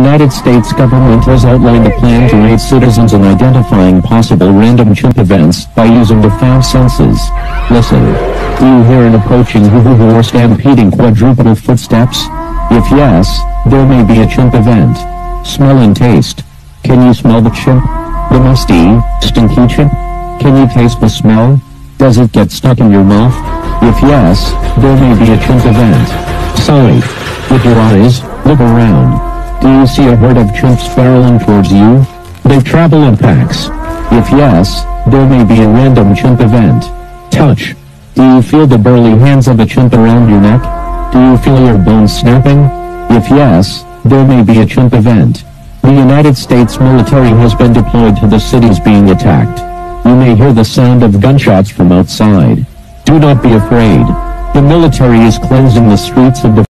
United States government has outlined a plan to aid citizens in identifying possible random chimp events by using the five senses. Listen. Do you hear an approaching hoo-hoo or stampeding quadruple footsteps? If yes, there may be a chimp event. Smell and taste. Can you smell the chimp? The musty, stinky chimp? Can you taste the smell? Does it get stuck in your mouth? If yes, there may be a chimp event. Sorry. With your eyes, look around. Do you see a herd of chimps barreling towards you? They travel in packs. If yes, there may be a random chimp event. Touch. Do you feel the burly hands of a chimp around your neck? Do you feel your bones snapping? If yes, there may be a chimp event. The United States military has been deployed to the cities being attacked. You may hear the sound of gunshots from outside. Do not be afraid. The military is cleansing the streets of the